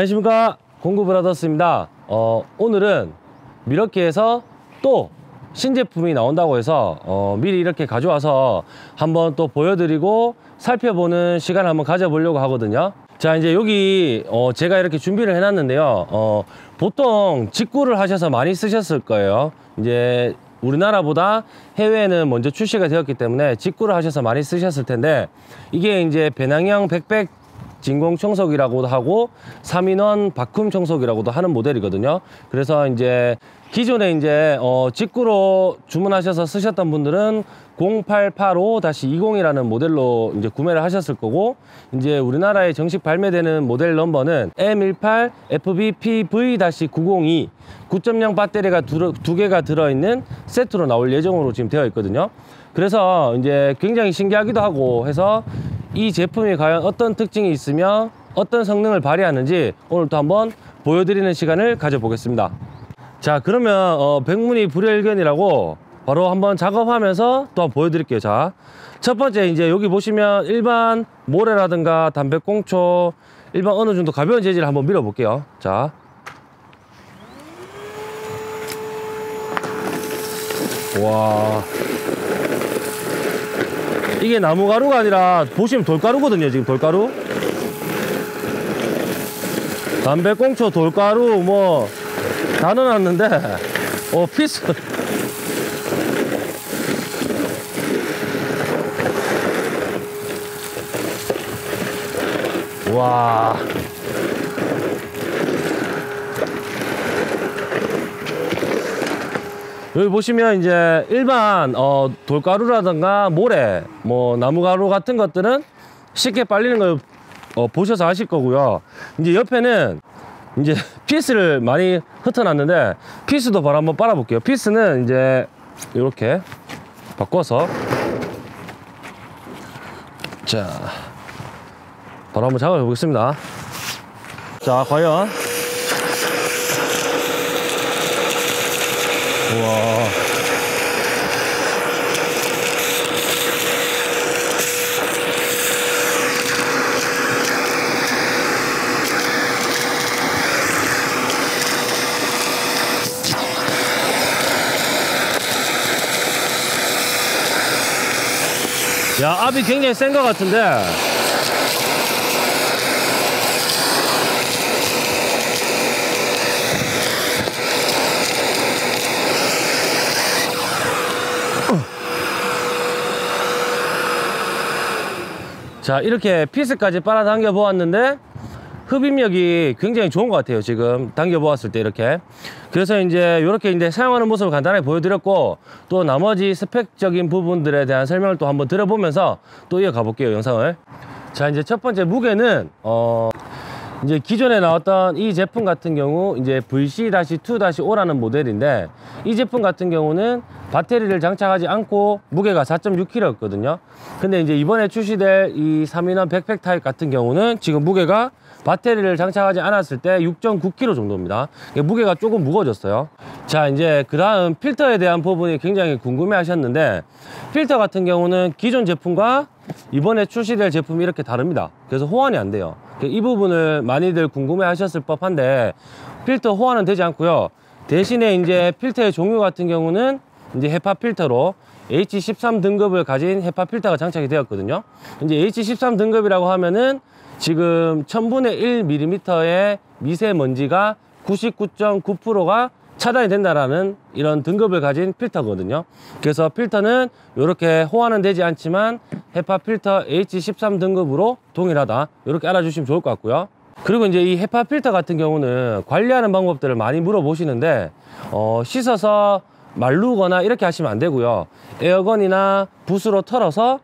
안녕하십니까? 공구브라더스입니다. 어, 오늘은 미러키에서 또 신제품이 나온다고 해서 어, 미리 이렇게 가져와서 한번 또 보여드리고 살펴보는 시간을 한번 가져보려고 하거든요. 자 이제 여기 어, 제가 이렇게 준비를 해놨는데요. 어, 보통 직구를 하셔서 많이 쓰셨을 거예요. 이제 우리나라보다 해외에는 먼저 출시가 되었기 때문에 직구를 하셔서 많이 쓰셨을 텐데 이게 이제 배낭형 백백 진공 청소기라고도 하고 3인원 바쿰 청소기라고도 하는 모델이거든요. 그래서 이제 기존에 이제 어 직구로 주문하셔서 쓰셨던 분들은 0885-20이라는 모델로 이제 구매를 하셨을 거고 이제 우리나라에 정식 발매되는 모델 넘버는 M18FBPV-902 9.0 배터리가 두, 두 개가 들어있는 세트로 나올 예정으로 지금 되어 있거든요. 그래서 이제 굉장히 신기하기도 하고 해서 이 제품이 과연 어떤 특징이 있으며 어떤 성능을 발휘하는지 오늘 또 한번 보여드리는 시간을 가져보겠습니다. 자 그러면 어, 백문이 불여일견이라고 바로 한번 작업하면서 또 한번 보여드릴게요. 자, 첫 번째 이제 여기 보시면 일반 모래라든가 담배꽁초 일반 어느 정도 가벼운 재질을 한번 밀어 볼게요. 자, 와. 이게 나무가루가 아니라 보시면 돌가루거든요 지금 돌가루. 담배꽁초 돌가루 뭐 다 넣어놨는데 어 피스. 와 여기 보시면 이제 일반 어, 돌가루라든가 모래, 뭐 나무가루 같은 것들은 쉽게 빨리는 걸 어, 보셔서 아실 거고요. 이제 옆에는 이제 피스를 많이 흩어놨는데 피스도 바로 한번 빨아볼게요. 피스는 이제 이렇게 바꿔서 자 바로 한번 작업해 보겠습니다. 자 과연 우와. 야, 압이 굉장히 센 것 같은데. 자 이렇게 피스까지 빨아당겨 보았는데 흡입력이 굉장히 좋은 것 같아요 지금. 당겨 보았을 때 이렇게. 그래서 이제 이렇게 이제 사용하는 모습을 간단하게 보여드렸고 또 나머지 스펙적인 부분들에 대한 설명을 또 한번 들어보면서 또 이어가 볼게요 영상을. 자 이제 첫 번째 무게는 어 이제 기존에 나왔던 이 제품 같은 경우 이제 VC-2-5라는 모델인데 이 제품 같은 경우는 배터리를 장착하지 않고 무게가 4.6kg였거든요. 근데 이제 이번에 출시될 이 3in1 백팩 타입 같은 경우는 지금 무게가 배터리를 장착하지 않았을 때 6.9kg 정도입니다. 무게가 조금 무거워졌어요. 자 이제 그 다음 필터에 대한 부분이 굉장히 궁금해 하셨는데 필터 같은 경우는 기존 제품과 이번에 출시될 제품이 이렇게 다릅니다. 그래서 호환이 안 돼요 이 부분을 많이들 궁금해 하셨을 법한데 필터 호환은 되지 않고요. 대신에 이제 필터의 종류 같은 경우는 이제 헤파 필터로 H13 등급을 가진 헤파 필터가 장착이 되었거든요. 이제 H13 등급이라고 하면은 지금 1000분의 1mm의 미세먼지가 99.9%가 차단이 된다라는 이런 등급을 가진 필터거든요. 그래서 필터는 이렇게 호환은 되지 않지만 헤파 필터 H13 등급으로 동일하다. 이렇게 알아주시면 좋을 것 같고요. 그리고 이제 이 헤파 필터 같은 경우는 관리하는 방법들을 많이 물어보시는데 어, 씻어서 말르거나 이렇게 하시면 안 되고요. 에어건이나 붓으로 털어서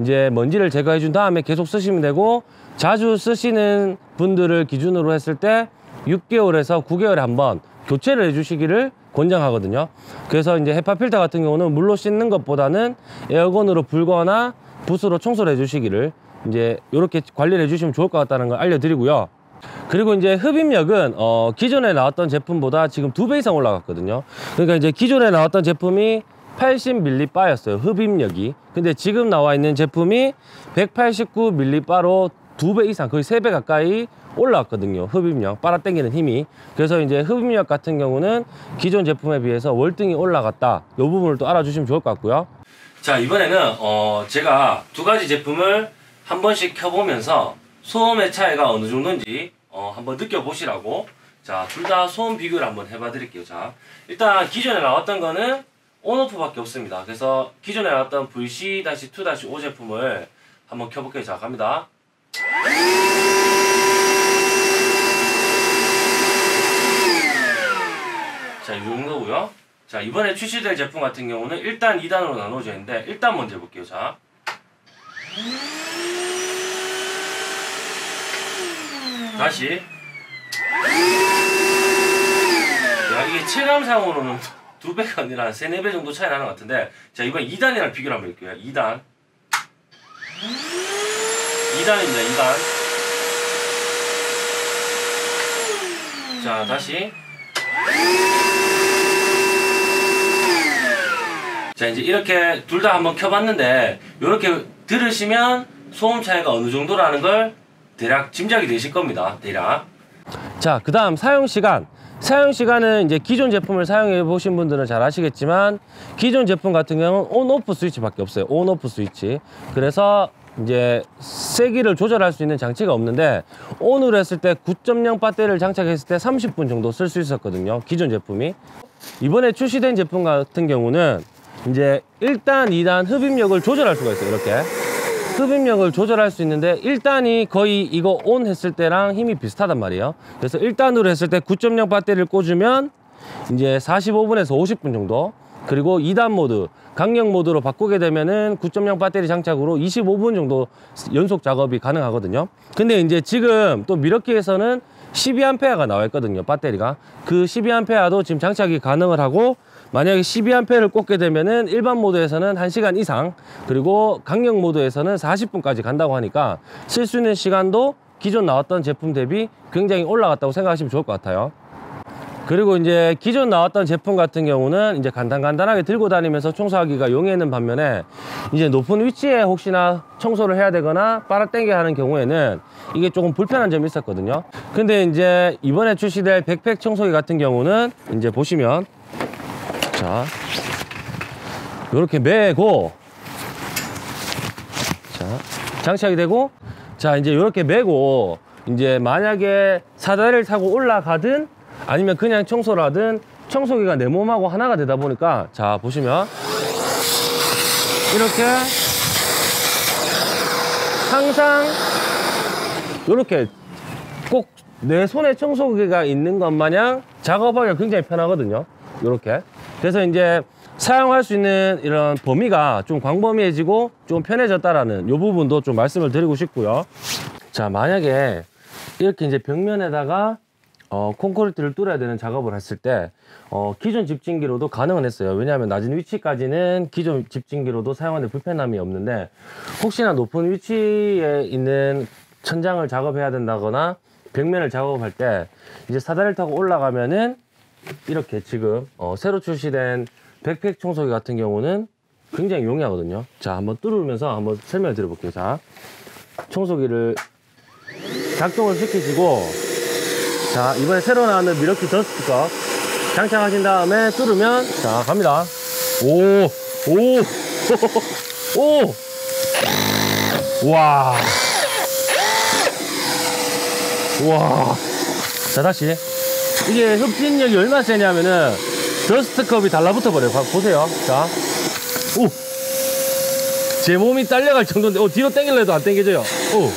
이제 먼지를 제거해 준 다음에 계속 쓰시면 되고 자주 쓰시는 분들을 기준으로 했을 때 6개월에서 9개월에 한 번 교체를 해주시기를 권장하거든요. 그래서 이제 헤파 필터 같은 경우는 물로 씻는 것보다는 에어건으로 불거나 붓으로 청소를 해주시기를 이제 이렇게 관리를 해주시면 좋을 것 같다는 걸 알려드리고요. 그리고 이제 흡입력은 어 기존에 나왔던 제품보다 지금 두 배 이상 올라갔거든요. 그러니까 이제 기존에 나왔던 제품이 80m바였어요 흡입력이. 근데 지금 나와 있는 제품이 189m바로 두 배 이상 거의 세 배 가까이 올라왔거든요. 흡입력, 빨아당기는 힘이. 그래서 이제 흡입력 같은 경우는 기존 제품에 비해서 월등히 올라갔다. 이 부분을 또 알아주시면 좋을 것 같고요. 자, 이번에는 어, 제가 두 가지 제품을 한 번씩 켜보면서 소음의 차이가 어느 정도인지 어, 한번 느껴보시라고 자, 둘 다 소음 비교를 한번 해봐 드릴게요. 자, 일단 기존에 나왔던 거는 온오프 밖에 없습니다. 그래서 기존에 나왔던 VC-2-5 제품을 한번 켜볼게요. 자, 갑니다. 자, 이 정도고요. 자, 이번에 출시될 제품 같은 경우는 1단, 2단으로 나눠져 있는데 1단 먼저 해볼게요. 자. 다시. 야, 이게 체감상으로는 두 배가 아니라 세네 배 정도 차이 나는 것 같은데 자, 이번 2단이랑 비교를 한번 해볼게요. 2단. 2단입니다. 2단. 자, 다시. 자 이제 이렇게 둘 다 한번 켜봤는데 이렇게 들으시면 소음 차이가 어느 정도라는 걸 대략 짐작이 되실 겁니다 대략. 자그 다음 사용 시간. 사용 시간은 이제 기존 제품을 사용해 보신 분들은 잘 아시겠지만 기존 제품 같은 경우는 on off 스위치 밖에 없어요. on off 스위치. 그래서 이제 세기를 조절할 수 있는 장치가 없는데 on으로 했을 때 9.0 배터리를 장착했을 때 30분 정도 쓸 수 있었거든요 기존 제품이 이번에 출시된 제품 같은 경우는 이제 1단, 2단 흡입력을 조절할 수가 있어요. 이렇게. 흡입력을 조절할 수 있는데 1단이 거의 이거 온 했을 때랑 힘이 비슷하단 말이에요. 그래서 1단으로 했을 때 9.0 배터리를 꽂으면 이제 45분에서 50분 정도 그리고 2단 모드 강력 모드로 바꾸게 되면은 9.0 배터리 장착으로 25분 정도 연속 작업이 가능하거든요. 근데 이제 지금 또 미러키에서는 12A가 나와 있거든요. 배터리가. 그 12A도 지금 장착이 가능을 하고 만약에 12A를 꽂게 되면은 일반 모드에서는 1시간 이상 그리고 강력 모드에서는 40분까지 간다고 하니까 쓸 수 있는 시간도 기존 나왔던 제품 대비 굉장히 올라갔다고 생각하시면 좋을 것 같아요. 그리고 이제 기존 나왔던 제품 같은 경우는 이제 간단간단하게 들고 다니면서 청소하기가 용이했는 반면에 이제 높은 위치에 혹시나 청소를 해야 되거나 빨아당겨 하는 경우에는 이게 조금 불편한 점이 있었거든요. 근데 이제 이번에 출시될 백팩 청소기 같은 경우는 이제 보시면 자, 이렇게 매고, 자, 장착이 되고, 자, 이제 이렇게 매고, 이제 만약에 사다리를 타고 올라가든 아니면 그냥 청소를 하든 청소기가 내 몸하고 하나가 되다 보니까 자, 보시면 이렇게 항상 이렇게 꼭 내 손에 청소기가 있는 것 마냥 작업하기가 굉장히 편하거든요. 이렇게. 그래서 이제 사용할 수 있는 이런 범위가 좀 광범위해지고 좀 편해졌다라는 이 부분도 좀 말씀을 드리고 싶고요. 자, 만약에 이렇게 이제 벽면에다가 어, 콘크리트를 뚫어야 되는 작업을 했을 때 어, 기존 집진기로도 가능은 했어요. 왜냐하면 낮은 위치까지는 기존 집진기로도 사용하는데 불편함이 없는데 혹시나 높은 위치에 있는 천장을 작업해야 된다거나 벽면을 작업할 때 이제 사다리를 타고 올라가면은 이렇게 지금 어, 새로 출시된 백팩 청소기 같은 경우는 굉장히 용이하거든요. 자, 한번 뚫으면서 한번 설명을 드려볼게요. 자, 청소기를 작동을 시키시고, 자, 이번에 새로 나왔는 미러키 더스트컵 장착하신 다음에 뚫으면, 자, 갑니다. 오, 오, 오, 와, 와. 자, 다시. 이게 흡진력이 얼마나 세냐면은 더스트컵이 달라붙어 버려요. 봐- 보세요. 자, 오, 제 몸이 딸려갈 정도인데, 어, 뒤로 당길려 해도 안 당겨져요. 오,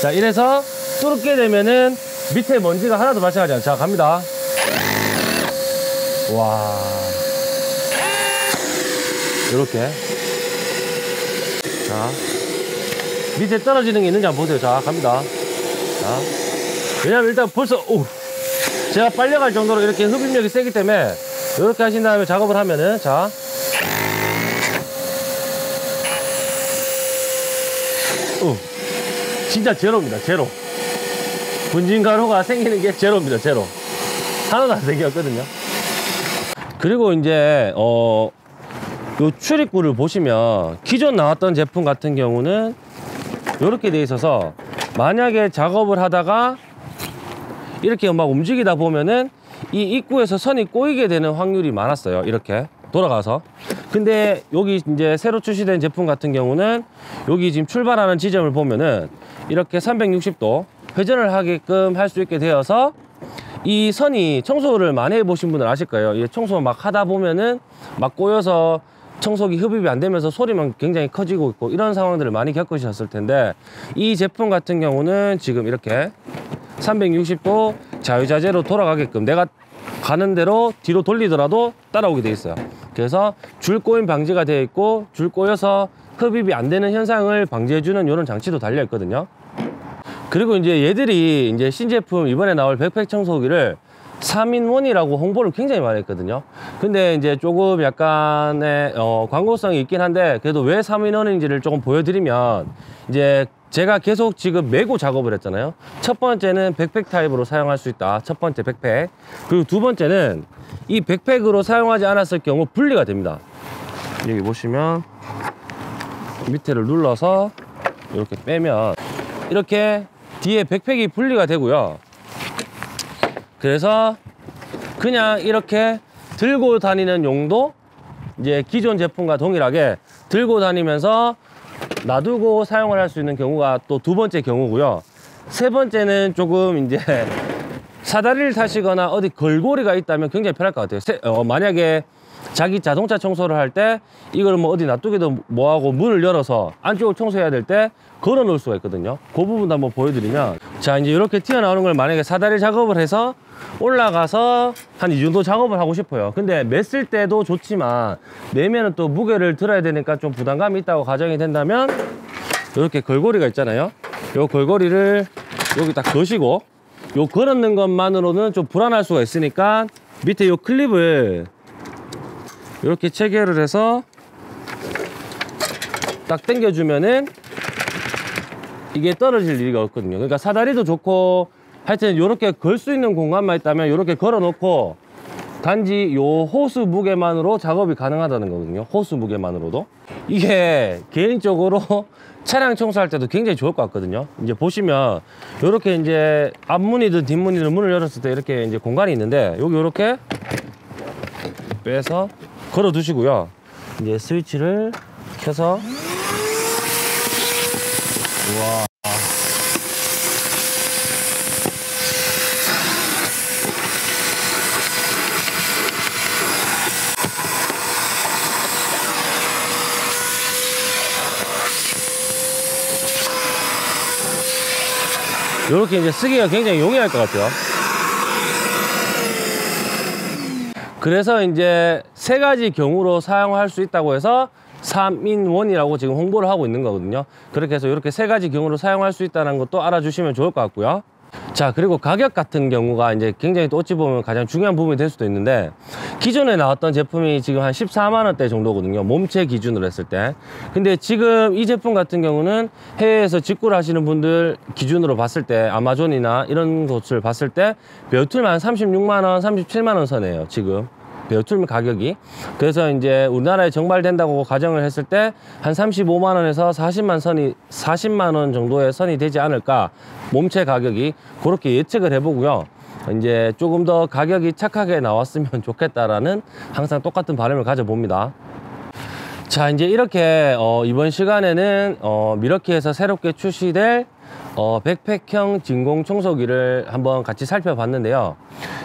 자, 이래서 뚫게 되면은 밑에 먼지가 하나도 발생하지 않아요. 자, 갑니다. 와, 이렇게. 자, 밑에 떨어지는 게 있는지 한번 보세요. 자, 갑니다. 자. 왜냐면 일단 벌써 오 제가 빨려갈 정도로 이렇게 흡입력이 세기 때문에 이렇게 하신 다음에 작업을 하면은 자 오, 진짜 제로입니다 제로 분진 가루가 생기는 게 제로입니다 제로 하나도 안 생겼거든요 그리고 이제 어 요 출입구를 보시면 기존 나왔던 제품 같은 경우는 이렇게 돼 있어서 만약에 작업을 하다가 이렇게 막 움직이다 보면은 이 입구에서 선이 꼬이게 되는 확률이 많았어요. 이렇게 돌아가서. 근데 여기 이제 새로 출시된 제품 같은 경우는 여기 지금 출발하는 지점을 보면은 이렇게 360도 회전을 하게끔 할 수 있게 되어서 이 선이 청소를 많이 해보신 분들 아실 거예요. 이 청소 막 하다 보면은 막 꼬여서 청소기 흡입이 안 되면서 소리만 굉장히 커지고 있고 이런 상황들을 많이 겪으셨을 텐데 이 제품 같은 경우는 지금 이렇게 360도 자유자재로 돌아가게끔 내가 가는 대로 뒤로 돌리더라도 따라오게 돼 있어요. 그래서 줄 꼬임 방지가 되어 있고 줄 꼬여서 흡입이 안 되는 현상을 방지해 주는 이런 장치도 달려 있거든요. 그리고 이제 얘들이 이제 신제품 이번에 나올 백팩 청소기를 3인원이라고 홍보를 굉장히 많이 했거든요. 근데 이제 조금 약간의 어, 광고성이 있긴 한데 그래도 왜 3인원인지를 조금 보여드리면 이제 제가 계속 지금 메고 작업을 했잖아요. 첫 번째는 백팩 타입으로 사용할 수 있다. 첫 번째 백팩. 그리고 두 번째는 이 백팩으로 사용하지 않았을 경우 분리가 됩니다. 여기 보시면 밑에를 눌러서 이렇게 빼면 이렇게 뒤에 백팩이 분리가 되고요. 그래서 그냥 이렇게 들고 다니는 용도 이제 기존 제품과 동일하게 들고 다니면서 놔두고 사용을 할 수 있는 경우가 또 두 번째 경우고요. 세 번째는 조금 이제 사다리를 타시거나 어디 걸고리가 있다면 굉장히 편할 것 같아요. 세- 어, 만약에 자기 자동차 청소를 할 때 이걸 뭐 어디 놔두기도 뭐하고 문을 열어서 안쪽을 청소해야 될 때 걸어 놓을 수가 있거든요. 그 부분도 한번 보여드리면 자 이제 이렇게 튀어나오는 걸 만약에 사다리 작업을 해서 올라가서 한 이 정도 작업을 하고 싶어요. 근데 맸을 때도 좋지만 매면은 또 무게를 들어야 되니까 좀 부담감이 있다고 가정이 된다면 이렇게 걸고리가 있잖아요. 요 걸고리를 여기 딱 거시고 요 걸었는 것만으로는 좀 불안할 수가 있으니까 밑에 요 클립을 이렇게 체결을 해서 딱 당겨주면은 이게 떨어질 일이 없거든요. 그러니까 사다리도 좋고 하여튼 이렇게 걸 수 있는 공간만 있다면 이렇게 걸어 놓고 단지 요 호스 무게만으로 작업이 가능하다는 거거든요. 호스 무게만으로도. 이게 개인적으로 차량 청소할 때도 굉장히 좋을 것 같거든요. 이제 보시면 이렇게 이제 앞문이든 뒷문이든 문을 열었을 때 이렇게 이제 공간이 있는데 여기 이렇게 빼서 걸어 두시고요. 이제 스위치를 켜서 우와. 이렇게 이제 쓰기가 굉장히 용이할 것 같아요. 그래서 이제 세 가지 경우로 사용할 수 있다고 해서 3인원이라고 지금 홍보를 하고 있는 거거든요. 그렇게 해서 이렇게 세 가지 경우로 사용할 수 있다는 것도 알아주시면 좋을 것 같고요. 자, 그리고 가격 같은 경우가 이제 굉장히 또 어찌 보면 가장 중요한 부분이 될 수도 있는데 기존에 나왔던 제품이 지금 한 14만 원대 정도거든요. 몸체 기준으로 했을 때. 근데 지금 이 제품 같은 경우는 해외에서 직구를 하시는 분들 기준으로 봤을 때 아마존이나 이런 곳을 봤을 때 배우툴만 36만 원, 37만 원 선이에요. 지금. 배우툴 가격이. 그래서 이제 우리나라에 정발된다고 가정을 했을 때 한 35만 원에서 40만 선이 40만 원 정도의 선이 되지 않을까. 몸체 가격이 그렇게 예측을 해보고요. 이제 조금 더 가격이 착하게 나왔으면 좋겠다라는 항상 똑같은 바람을 가져봅니다. 자 이제 이렇게 어, 이번 시간에는 어, 미러키에서 새롭게 출시될 어, 백팩형 진공 청소기를 한번 같이 살펴봤는데요.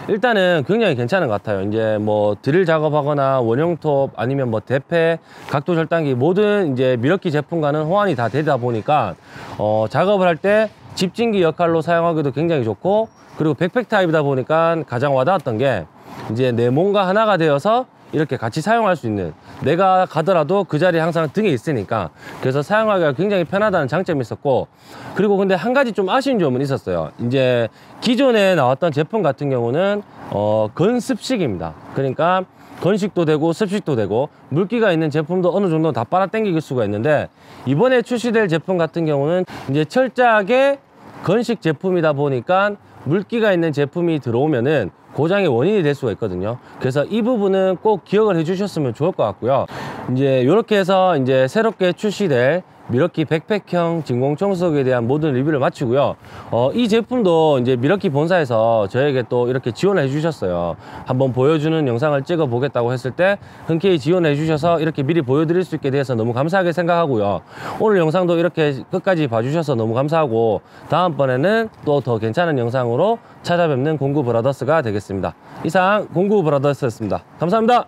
일단은 굉장히 괜찮은 것 같아요. 이제 뭐 드릴 작업하거나 원형톱 아니면 뭐 대패, 각도 절단기 모든 이제 미러키 제품과는 호환이 다 되다 보니까 어, 작업을 할 때 집진기 역할로 사용하기도 굉장히 좋고 그리고 백팩 타입이다 보니까 가장 와닿았던 게 이제 내 몸과 하나가 되어서 이렇게 같이 사용할 수 있는 내가 가더라도 그 자리에 항상 등에 있으니까 그래서 사용하기가 굉장히 편하다는 장점이 있었고 그리고 근데 한 가지 좀 아쉬운 점은 있었어요. 이제 기존에 나왔던 제품 같은 경우는 어 건습식입니다. 그러니까 건식도 되고 습식도 되고 물기가 있는 제품도 어느 정도 다 빨아 당길 수가 있는데 이번에 출시될 제품 같은 경우는 이제 철저하게 건식 제품이다 보니까 물기가 있는 제품이 들어오면은 고장의 원인이 될 수가 있거든요. 그래서 이 부분은 꼭 기억을 해 주셨으면 좋을 것 같고요. 이제 이렇게 해서 이제 새롭게 출시될 미러키 백팩형 진공 청소기에 대한 모든 리뷰를 마치고요. 어, 이 제품도 이제 미러키 본사에서 저에게 또 이렇게 지원해 주셨어요. 한번 보여주는 영상을 찍어 보겠다고 했을 때 흔쾌히 지원해 주셔서 이렇게 미리 보여드릴 수 있게 돼서 너무 감사하게 생각하고요. 오늘 영상도 이렇게 끝까지 봐주셔서 너무 감사하고 다음번에는 또 더 괜찮은 영상으로 찾아뵙는 공구 브라더스가 되겠습니다. 이상 공구 브라더스였습니다. 감사합니다.